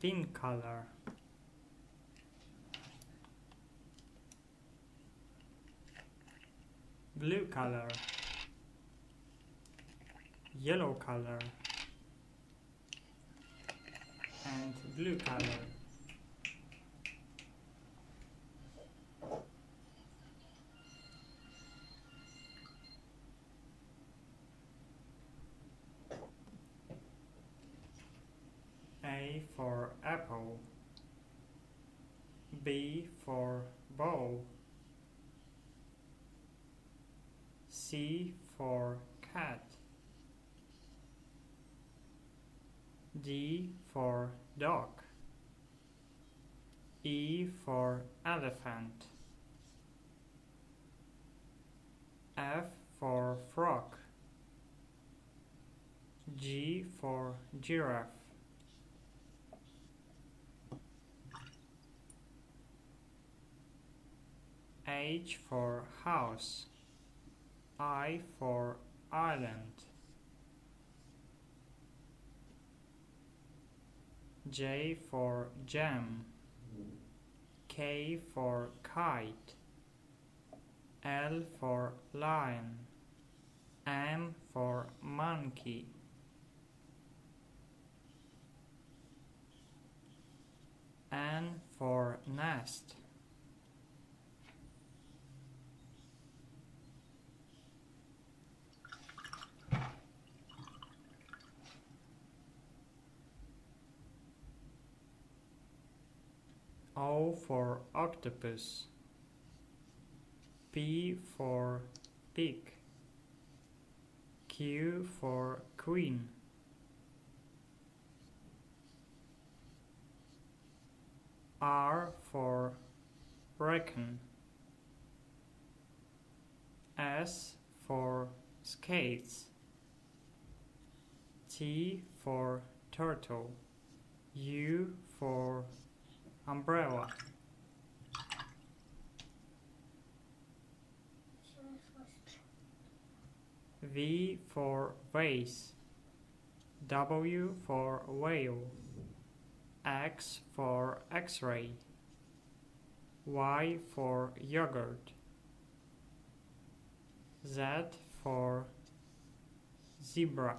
pink color. Blue color. Yellow color. And blue color for apple B for bowl C for cat D for dog E for elephant F for frog G for giraffe H for house I for island J for jam K for kite L for lion M for monkey. N for nest O for octopus. P for pig. Q for queen. R for reckon. S for skates. T for turtle. U for umbrella. V for vase. W for whale. X for x-ray. Y for yogurt. Z for zebra